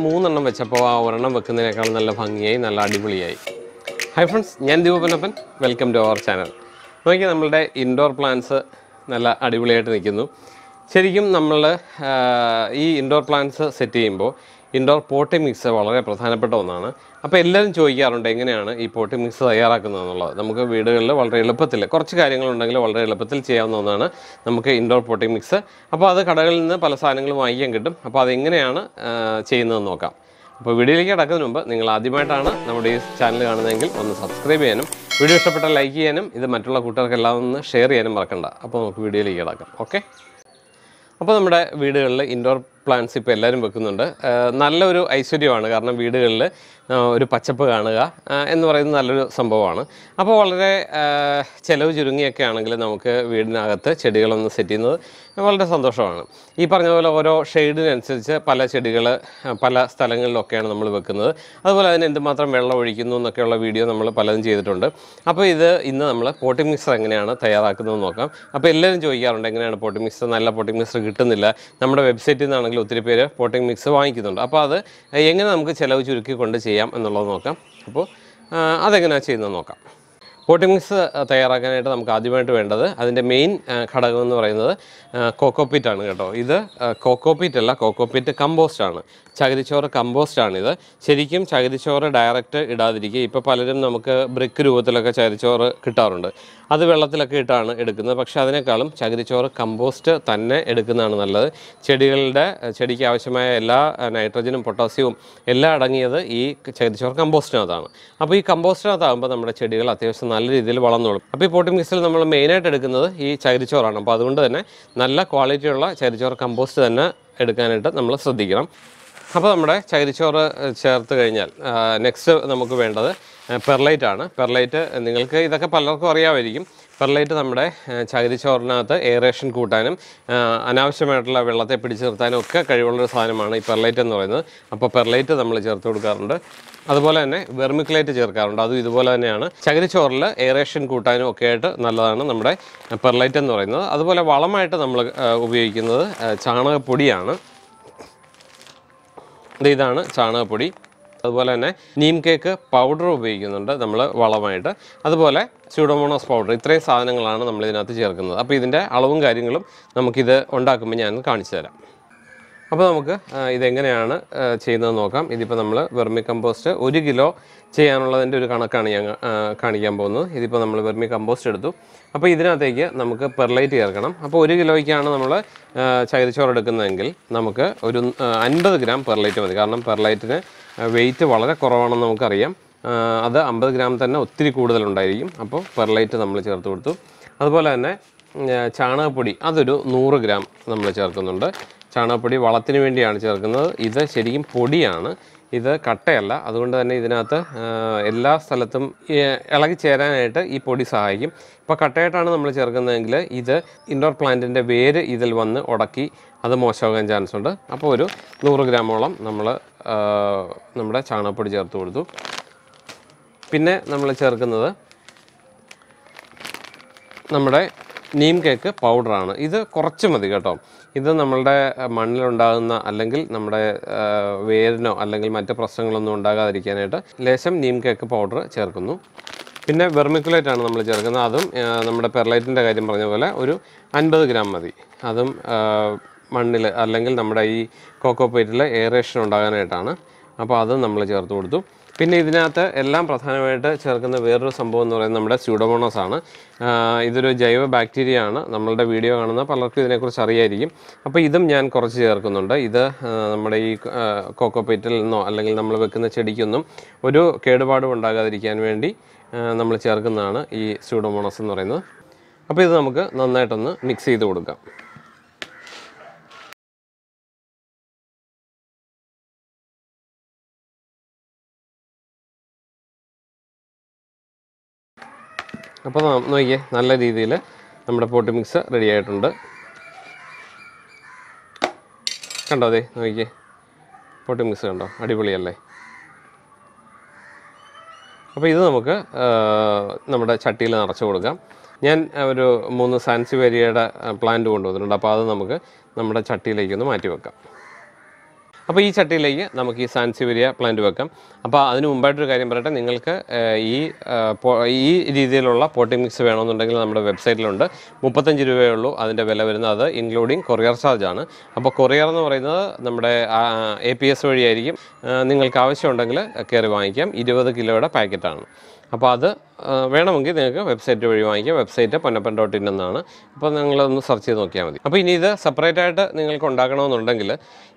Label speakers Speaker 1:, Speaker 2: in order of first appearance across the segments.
Speaker 1: മൂന്നെണ്ണം വെച്ചപ്പോൾ ആ ഒരെണ്ണം വെക്കുന്നതിനേക്കാൾ നല്ല ഭംഗിയായി നല്ല അടിപൊളിയായി. ഹൈ ഫ്രണ്ട്സ് ഞാൻ Deepanappan welcome to our channel നോക്കി നമ്മളുടെ ഇൻഡോർ പ്ലാന്റ്സ് നല്ല അടിപൊളിയായിട്ട് നിൽക്കുന്നു. ശരിക്കും നമ്മൾ ഈ ഇൻഡോർ പ്ലാന്റ്സ് സെറ്റ് ചെയ്യുമ്പോൾ ഇൻഡോർ പോട്ടി മിക്സ് വളരെ പ്രധാനപ്പെട്ട ഒന്നാണ്. അപ്പോൾ എല്ലാവരും ചോദിക്കാറുണ്ട് എങ്ങനെയാണ് ഈ പോട്ടി മിക്സ് തയ്യാറാക്കുന്നത് എന്നുള്ളത് നമുക്ക് വീടുകളിൽ വളരെ എളുപ്പത്തിൽ കുറച്ച് കാര്യങ്ങളുണ്ടെങ്കിൽ വളരെ എളുപ്പത്തിൽ ചെയ്യാവുന്ന ഒന്നാണ് നമുക്ക് ഇൻഡോർ പോട്ടി മിക്സ് അപ്പോൾ അത് കടകളിൽ നിന്ന് പല സാധനങ്ങളും വാങ്ങിക്കാൻ കിട്ടും. അപ്പോൾ അതെങ്ങനെയാണ് ചെയ്യുന്നതെന്ന് നോക്കാം. അപ്പോൾ വീഡിയോയിലേക്ക് അടക്കുന്നതിന് മുമ്പ് നിങ്ങൾ ആദ്യമായിട്ടാണ് നമ്മുടെ ഈ ചാനൽ കാണുന്നതെങ്കിൽ ഒന്ന് സബ്സ്ക്രൈബ് ചെയ്യാനും വീഡിയോ ഇഷ്ടപ്പെട്ടാൽ ലൈക്ക് ചെയ്യാനും ഇത് മറ്റുള്ള കൂട്ടുകാർക്കെല്ലാം ഒന്ന് ഷെയർ ചെയ്യാനും മറക്കണ്ട. അപ്പോൾ നമുക്ക് വീഡിയോയിലേക്ക് കിടക്കാം. ഓക്കെ അപ്പോൾ നമ്മുടെ വീടുകളിൽ ഇൻഡോർ പ്ലാന്റ്സ് ഇപ്പോൾ എല്ലാവരും വെക്കുന്നുണ്ട്. നല്ലൊരു ഐശ്വര്യമാണ്. കാരണം വീടുകളിൽ ഒരു പച്ചപ്പ് കാണുക എന്ന് പറയുന്നത് നല്ലൊരു സംഭവമാണ്. അപ്പോൾ വളരെ ചിലവ് ചുരുങ്ങിയൊക്കെ ആണെങ്കിൽ നമുക്ക് വീടിനകത്ത് ചെടികളൊന്ന് സെറ്റ് ചെയ്യുന്നത് വളരെ സന്തോഷമാണ്. ഈ പറഞ്ഞ പോലെ ഓരോ ഷെയ്ഡിനനുസരിച്ച് പല ചെടികൾ പല സ്ഥലങ്ങളിലൊക്കെയാണ് നമ്മൾ വെക്കുന്നത്. അതുപോലെ അതിന് എന്തുമാത്രം വെള്ളം ഒഴിക്കുന്നു എന്നൊക്കെയുള്ള വീഡിയോ നമ്മൾ പലതും ചെയ്തിട്ടുണ്ട്. അപ്പോൾ ഇത് ഇന്ന് നമ്മൾ പോട്ടിംഗ് മിക്സർ എങ്ങനെയാണ് തയ്യാറാക്കുന്നത് നോക്കാം. അപ്പോൾ എല്ലാവരും ചോദിക്കാറുണ്ട് എങ്ങനെയാണ് പോട്ടിംഗ് മിക്സർ? നല്ല പോട്ടിംഗ് മിക്സർ കിട്ടുന്നില്ല. നമ്മുടെ വെബ്സൈറ്റിൽ നിന്നാണെങ്കിൽ ഒത്തിരി പേര് പോട്ടിംഗ് മിക്സ് വാങ്ങിക്കുന്നുണ്ട്. അപ്പോൾ അത് എങ്ങനെ നമുക്ക് ചിലവ് ചുരുക്കിക്കൊണ്ട് ചെയ്യാം എന്നുള്ളത് നോക്കാം. അപ്പോൾ അതെങ്ങനെയാണ് ചെയ്യുന്നത് നോക്കാം. പോട്ടിംഗ് മിക്സ് തയ്യാറാക്കാനായിട്ട് നമുക്ക് ആദ്യമായിട്ട് വേണ്ടത് അതിന്റെ മെയിൻ ഘടകം എന്ന് പറയുന്നത് കോക്കോപ്പീറ്റ് ആണ് കേട്ടോ. ഇത് കോക്കോപ്പീറ്റ് അല്ല കോക്കോപ്പീറ്റ് കമ്പോസ്റ്റ് ആണ്. ചകിരിച്ചോറ് കമ്പോസ്റ്റ് ആണിത്. ശരിക്കും ചകിരിച്ചോറ് ഡയറക്റ്റ് ഇടാതിരിക്കുക. ഇപ്പോൾ പലരും നമുക്ക് ബ്രിക്ക് രൂപത്തിലൊക്കെ ചകിരിച്ചോറ് കിട്ടാറുണ്ട്. അത് വെള്ളത്തിലൊക്കെ ഇട്ടാണ് എടുക്കുന്നത്. പക്ഷേ അതിനേക്കാളും ചകിരിച്ചോറ് കമ്പോസ്റ്റ് തന്നെ എടുക്കുന്നതാണ് നല്ലത്. ചെടികളുടെ ചെടിക്ക് ആവശ്യമായ എല്ലാ നൈട്രജനും പൊട്ടാസ്യവും എല്ലാം അടങ്ങിയത് ഈ ചകിരിച്ചോറ് കമ്പോസ്റ്റിനകത്താണ് അപ്പോൾ ഈ കമ്പോസ്റ്റിനകത്താകുമ്പോൾ നമ്മുടെ ചെടികൾ അത്യാവശ്യം നല്ല രീതിയിൽ വളർന്നോളും. അപ്പോൾ ഈ പോട്ടി മിക്സിൽ നമ്മൾ മെയിനായിട്ട് എടുക്കുന്നത് ഈ ചകിരിച്ചോറാണ്. അപ്പോൾ അതുകൊണ്ട് തന്നെ നല്ല ക്വാളിറ്റിയുള്ള ചകിരിച്ചോറ് കമ്പോസ്റ്റ് തന്നെ എടുക്കാനായിട്ട് നമ്മൾ ശ്രദ്ധിക്കണം. അപ്പോൾ നമ്മുടെ ചകിരിച്ചോറ് ചേർത്ത് കഴിഞ്ഞാൽ നെക്സ്റ്റ് നമുക്ക് വേണ്ടത് പെർലൈറ്റ് ആണ്. പെർലൈറ്റ് നിങ്ങൾക്ക് ഇതൊക്കെ പലർക്കും അറിയാമായിരിക്കും. പെർലൈറ്റ് നമ്മുടെ ചകിരിച്ചോറിനകത്ത് എയറേഷൻ കൂട്ടാനും അനാവശ്യമായിട്ടുള്ള വെള്ളത്തെ പിടിച്ചു നിർത്താനും ഒക്കെ കഴിവുള്ളൊരു സാധനമാണ് ഈ പെർലൈറ്റ് എന്ന് പറയുന്നത്. അപ്പോൾ പെർലൈറ്റ് നമ്മൾ ചേർത്ത് കൊടുക്കാറുണ്ട്. അതുപോലെ തന്നെ വെർമിക്കുലേറ്റ് ചേർക്കാറുണ്ട്. അതും ഇതുപോലെ തന്നെയാണ്. ചകിരിച്ചോറിൽ എയറേഷൻ കൂട്ടാനും ഒക്കെ ആയിട്ട് നല്ലതാണ് നമ്മുടെ പെർലൈറ്റ് എന്ന് പറയുന്നത്. അതുപോലെ വളമായിട്ട് നമ്മൾ ഉപയോഗിക്കുന്നത് ചാണകപ്പൊടിയാണ്. ഇത് ഇതാണ് ചാണകപ്പൊടി. അതുപോലെ തന്നെ നീം കേക്ക് പൗഡർ ഉപയോഗിക്കുന്നുണ്ട് നമ്മൾ വളമായിട്ട്. അതുപോലെ സ്യൂഡോമോണോസ് പൗഡർ ഇത്രയും സാധനങ്ങളാണ് നമ്മൾ ഇതിനകത്ത് ചേർക്കുന്നത്. അപ്പോൾ ഇതിന്റെ അളവും കാര്യങ്ങളും നമുക്കിത് ഉണ്ടാക്കുമ്പോൾ ഞാൻ കാണിച്ചു തരാം. അപ്പോൾ നമുക്ക് ഇതെങ്ങനെയാണ് ചെയ്യുന്നത് നോക്കാം. ഇതിപ്പോൾ നമ്മൾ വെർമി കമ്പോസ്റ്റ് ഒരു കിലോ ചെയ്യാനുള്ളതിന്റെ ഒരു കണക്കാണ് ഞാൻ കാണിക്കാൻ പോകുന്നത്. ഇതിപ്പോൾ നമ്മൾ വെർമി കമ്പോസ്റ്റ് എടുത്തു. അപ്പോൾ ഇതിനകത്തേക്ക് നമുക്ക് പെർലൈറ്റ് ചേർക്കണം. അപ്പോൾ ഒരു കിലോയ്ക്കാണ് നമ്മൾ ചകിരിച്ചോറ് എടുക്കുന്നതെങ്കിൽ നമുക്ക് ഒരു അൻപത് ഗ്രാം പെർലൈറ്റ് മതി. കാരണം പെർലൈറ്റിന് വെയിറ്റ് വളരെ കുറവാണെന്ന് നമുക്കറിയാം. അത് അമ്പത് ഗ്രാം തന്നെ ഒത്തിരി കൂടുതലുണ്ടായിരിക്കും. അപ്പോൾ പെർലൈറ്റ് നമ്മൾ ചേർത്ത് കൊടുത്തു. അതുപോലെ തന്നെ ചാണകപ്പൊടി അതൊരു നൂറ് ഗ്രാം നമ്മൾ ചേർക്കുന്നുണ്ട്. ചാണകപ്പൊടി വളത്തിന് വേണ്ടിയാണ് ചേർക്കുന്നത്. ഇത് ശരിക്കും പൊടിയാണ്. ഇത് കട്ടയല്ല. അതുകൊണ്ട് തന്നെ ഇതിനകത്ത് എല്ലാ സ്ഥലത്തും ഇളകി ചേരാനായിട്ട് ഈ പൊടി സഹായിക്കും. ഇപ്പോൾ കട്ടയായിട്ടാണ് നമ്മൾ ചേർക്കുന്നതെങ്കിൽ ഇത് ഇൻഡോർ പ്ലാന്റിന്റെ വേര് ഇതിൽ വന്ന് ഉടക്കി അത് മോശമാകാൻ ചാൻസ് ഉണ്ട്. അപ്പോൾ ഒരു നൂറ് ഗ്രാമോളം നമ്മൾ നമ്മുടെ ചാണകപ്പൊടി ചേർത്ത് കൊടുത്തു. പിന്നെ നമ്മൾ ചേർക്കുന്നത് നമ്മുടെ നീം കേക്ക് പൗഡറാണ് ഇത് കുറച്ച് മതി കേട്ടോ. ഇത് നമ്മളുടെ മണ്ണിലുണ്ടാകുന്ന അല്ലെങ്കിൽ നമ്മുടെ വേരിനോ അല്ലെങ്കിൽ മറ്റ് പ്രശ്നങ്ങളൊന്നും ഉണ്ടാകാതിരിക്കാനായിട്ട് ലേശം നീം കേക്ക് പൗഡർ ചേർക്കുന്നു. പിന്നെ വെർമിക്കുലേറ്റ് ആണ് നമ്മൾ ചേർക്കുന്നത്. അതും നമ്മുടെ പെർലൈറ്റിന്റെ കാര്യം പറഞ്ഞ പോലെ ഒരു അൻപത് ഗ്രാം മതി. അതും മണ്ണിൽ അല്ലെങ്കിൽ നമ്മുടെ ഈ കോക്കോ പേറ്റിൽ എയറേഷൻ ഉണ്ടാകാനായിട്ടാണ്. അപ്പോൾ അതും നമ്മൾ ചേർത്ത് കൊടുത്തു. പിന്നെ ഇതിനകത്ത് എല്ലാം പ്രധാനമായിട്ട് ചേർക്കുന്ന വേറൊരു സംഭവം എന്ന് പറയുന്നത് നമ്മുടെ സ്യൂഡോമോണോസ് ആണ്. ഇതൊരു ജൈവ ബാക്ടീരിയ ആണ്. നമ്മളുടെ വീഡിയോ കാണുന്ന പലർക്കും ഇതിനെക്കുറിച്ച് അറിയായിരിക്കും. അപ്പോൾ ഇതും ഞാൻ കുറച്ച് ചേർക്കുന്നുണ്ട്. ഇത് നമ്മുടെ ഈ കോക്കോപ്പേറ്റിൽ നിന്നോ അല്ലെങ്കിൽ നമ്മൾ വെക്കുന്ന ചെടിക്കൊന്നും ഒരു കേടുപാടും ഉണ്ടാകാതിരിക്കാൻ വേണ്ടി നമ്മൾ ചേർക്കുന്നതാണ് ഈ സ്യൂഡോമോണോസ് എന്ന് പറയുന്നത്. അപ്പോൾ ഇത് നമുക്ക് നന്നായിട്ടൊന്ന് മിക്സ് ചെയ്ത് കൊടുക്കാം. അപ്പോൾ നോക്കിയേ നല്ല രീതിയിൽ നമ്മുടെ പോട്ടി മിക്സ് റെഡി ആയിട്ടുണ്ട്. കണ്ടോ അതെ നോക്കിയേ. പോട്ടി മിക്സ് കണ്ടോ? അടിപൊളിയല്ലേ? അപ്പോൾ ഇത് നമുക്ക് നമ്മുടെ ചട്ടിയിൽ നിറച്ച് കൊടുക്കാം. ഞാൻ ഒരു മൂന്ന് സാൻസിവേരിയയുടെ പ്ലാന്റ് കൊണ്ടുവന്നിട്ടുണ്ട്. അപ്പോൾ അത് നമുക്ക് നമ്മുടെ ചട്ടിയിലേക്കൊന്ന് മാറ്റി വെക്കാം. അപ്പോൾ ഈ ചട്ടിയിലേക്ക് നമുക്ക് ഈ സാൻസിവരിയ പ്ലാന്റ് വെക്കാം. അപ്പോൾ അതിന് മുമ്പായിട്ടൊരു കാര്യം പറയട്ടെ. നിങ്ങൾക്ക് ഈ ഈ രീതിയിലുള്ള പോട്ടിംഗ് മിക്സ് വേണമെന്നുണ്ടെങ്കിൽ നമ്മുടെ വെബ്സൈറ്റിലുണ്ട്. മുപ്പത്തഞ്ച് രൂപയേ ഉള്ളൂ. അതിന്റെ വില വരുന്നത് അത് ഇൻക്ലൂഡിങ് കൊറിയർ ചാർജ് ആണ്. അപ്പോൾ കൊറിയർ എന്ന് പറയുന്നത് നമ്മുടെ എ പി എസ് വഴിയായിരിക്കും. നിങ്ങൾക്ക് ആവശ്യമുണ്ടെങ്കിൽ കയറി വാങ്ങിക്കാം. ഇരുപത് കിലോയുടെ പാക്കറ്റാണ് അപ്പോൾ അത് വേണമെങ്കിൽ നിങ്ങൾക്ക് വെബ്സൈറ്റ് വഴി വാങ്ങിക്കാം. വെബ്സൈറ്റ് പൊന്നപ്പൻ ഡോട്ട് ഇൻ എന്നാണ്. അപ്പോൾ നിങ്ങളൊന്ന് സെർച്ച് ചെയ്ത് നോക്കിയാൽ മതി. അപ്പോൾ ഇനി ഇത് സെപ്പറേറ്റ് ആയിട്ട് നിങ്ങൾക്ക് ഉണ്ടാക്കണമെന്നുണ്ടെങ്കിൽ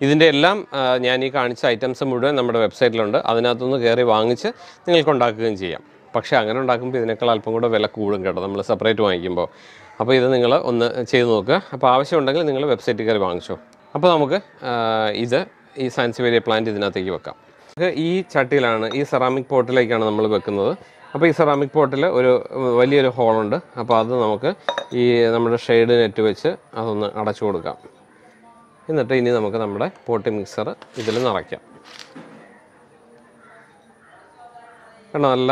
Speaker 1: ഇതിന്റെ എല്ലാം ഞാൻ ഈ കാണിച്ച ഐറ്റംസ് മുഴുവൻ നമ്മുടെ വെബ്സൈറ്റിലുണ്ട്. അതിനകത്തുനിന്ന് കയറി വാങ്ങിച്ച് നിങ്ങൾക്ക് ഉണ്ടാക്കുകയും ചെയ്യാം. പക്ഷേ അങ്ങനെ ഉണ്ടാക്കുമ്പോൾ ഇതിനേക്കാൾ അല്പം കൂടെ വില കൂടും കേട്ടോ. നമ്മൾ സെപ്പറേറ്റ് വാങ്ങിക്കുമ്പോൾ. അപ്പോൾ ഇത് നിങ്ങൾ ഒന്ന് ചെയ്ത് നോക്കുക. അപ്പോൾ ആവശ്യമുണ്ടെങ്കിൽ നിങ്ങൾ വെബ്സൈറ്റിൽ കയറി വാങ്ങിച്ചോ. അപ്പോൾ നമുക്ക് ഇത് ഈ സയൻസ് വേരിയ പ്ലാന്റ് ഇതിനകത്തേക്ക് വെക്കാം. ഈ ചട്ടിയിലാണ് ഈ സെറാമിക് പോട്ടിലേക്കാണ് നമ്മൾ വെക്കുന്നത്. അപ്പോൾ ഈ സെറാമിക് പോട്ടിൽ ഒരു വലിയൊരു ഹോളുണ്ട് അപ്പോൾ അത് നമുക്ക് ഈ നമ്മുടെ ഷെയ്ഡ് നെറ്റ് വെച്ച് അതൊന്ന് അടച്ചു കൊടുക്കാം. എന്നിട്ട് ഇനി നമുക്ക് നമ്മുടെ പോട്ടി മിക്സർ ഇതിൽ നിറയ്ക്കാം. കണ്ടോ? നല്ല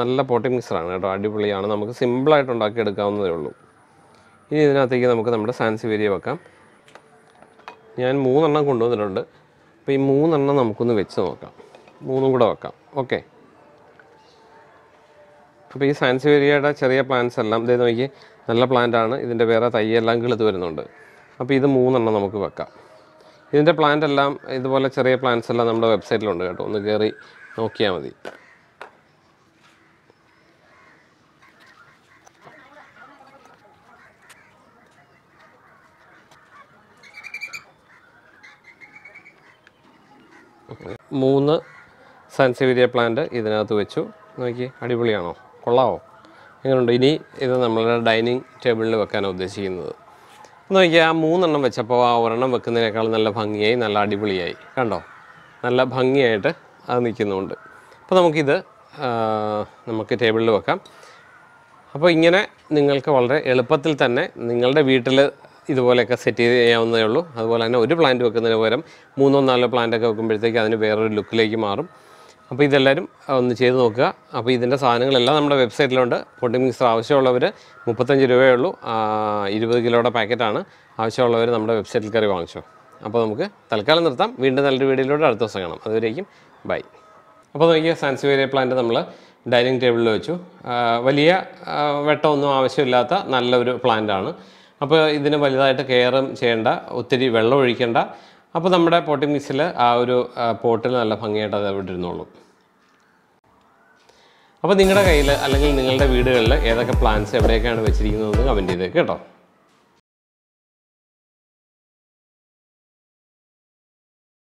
Speaker 1: നല്ല പോട്ടി മിക്സറാണ് കേട്ടോ. അടിപൊളിയാണ്. നമുക്ക് സിമ്പിളായിട്ട് ഉണ്ടാക്കിയെടുക്കാവുന്നതേ ഉള്ളൂ. ഇനി ഇതിനകത്തേക്ക് നമുക്ക് നമ്മുടെ സാൻസിവേരിയ വെക്കാം. ഞാൻ മൂന്നെണ്ണം കൊണ്ടുവന്നിട്ടുണ്ട്. അപ്പോൾ ഈ മൂന്നെണ്ണം നമുക്കൊന്ന് വെച്ച് നോക്കാം. മൂന്നും കൂടെ വെക്കാം. ഓക്കെ അപ്പോൾ ഈ സയൻസ് വേരിയയുടെ ചെറിയ പ്ലാന്റ്സ് എല്ലാം ഇതേ നോക്കി നല്ല പ്ലാന്റ് ആണ്. ഇതിന്റെ വേറെ തൈയെല്ലാം കിളുത്ത് വരുന്നുണ്ട്. അപ്പോൾ ഇത് മൂന്നെണ്ണം നമുക്ക് വെക്കാം. ഇതിന്റെ പ്ലാന്റ് എല്ലാം ഇതുപോലെ ചെറിയ പ്ലാന്റ്സ് എല്ലാം നമ്മുടെ വെബ്സൈറ്റിലുണ്ട് കേട്ടോ. ഒന്ന് കയറി നോക്കിയാൽ മതി. മൂന്ന് സാൻസിവേരിയ പ്ലാന്റ് ഇതിനകത്ത് വെച്ചു. നോക്കി അടിപൊളിയാണോ? കൊള്ളാവോ? എങ്ങനെയുണ്ട് ഇനി ഇത് നമ്മളുടെ ഡൈനിങ് ടേബിളിൽ വെക്കാനാണ് ഉദ്ദേശിക്കുന്നത്. നോക്കിയാൽ ആ മൂന്നെണ്ണം വെച്ചപ്പോൾ ആ ഒരെണ്ണം വെക്കുന്നതിനേക്കാൾ നല്ല ഭംഗിയായി നല്ല അടിപൊളിയായി. കണ്ടോ? നല്ല ഭംഗിയായിട്ട് അത് നിൽക്കുന്നുണ്ട്. അപ്പോൾ നമുക്കിത് നമുക്ക് ടേബിളിൽ വെക്കാം. അപ്പോൾ ഇങ്ങനെ നിങ്ങൾക്ക് വളരെ എളുപ്പത്തിൽ തന്നെ നിങ്ങളുടെ വീട്ടിൽ ഇതുപോലെയൊക്കെ സെറ്റ് ചെയ്യാവുന്നതേ ഉള്ളൂ. അതുപോലെ തന്നെ ഒരു പ്ലാന്റ് വെക്കുന്നതിന് പകരം മൂന്നോ നാലോ പ്ലാന്റൊക്കെ വെക്കുമ്പോഴത്തേക്ക് അതിന് വേറൊരു ലുക്കിലേക്ക് മാറും. അപ്പോൾ ഇതെല്ലാവരും ഒന്ന് ചെയ്ത് നോക്കുക. അപ്പോൾ ഇതിന്റെ സാധനങ്ങളെല്ലാം നമ്മുടെ വെബ്സൈറ്റിലുണ്ട്. പൊട്ടി മിക്സർ ആവശ്യമുള്ളവർ മുപ്പത്തഞ്ച് രൂപയേ ഉള്ളൂ. ഇരുപത് കിലോയുടെ പാക്കറ്റാണ്. ആവശ്യമുള്ളവർ നമ്മുടെ വെബ്സൈറ്റിൽ കയറി വാങ്ങിച്ചോ. അപ്പോൾ നമുക്ക് തൽക്കാലം നിർത്താം. വീണ്ടും നല്ലൊരു വീഡിയോയിലൂടെ അടുത്ത ദിവസം കാണാം. അതുവരേക്കും ബൈ. അപ്പോൾ നോക്കിയ സാൻസിവേരിയ പ്ലാന്റ് നമ്മൾ ഡൈനിങ് ടേബിളിൽ വെച്ചു. വലിയ വെട്ടമൊന്നും ആവശ്യമില്ലാത്ത നല്ലൊരു പ്ലാന്റ് ആണ് അപ്പോൾ ഇതിന് വലുതായിട്ട് കെയറും ചെയ്യേണ്ട ഒത്തിരി വെള്ളം ഒഴിക്കേണ്ട അപ്പോൾ നമ്മുടെ പോട്ടിംഗ് മിസ്സിൽ ആ ഒരു പോട്ടിൽ നല്ല ഭംഗിയായിട്ട് അത് അവിടെ ഇരുന്നോളൂ. അപ്പോൾ നിങ്ങളുടെ കയ്യിൽ അല്ലെങ്കിൽ നിങ്ങളുടെ വീടുകളിൽ ഏതൊക്കെ പ്ലാൻസ് എവിടെയൊക്കെയാണ് വെച്ചിരിക്കുന്നതെന്ന് കമന്റ് ചെയ്തേക്ക് കേട്ടോ.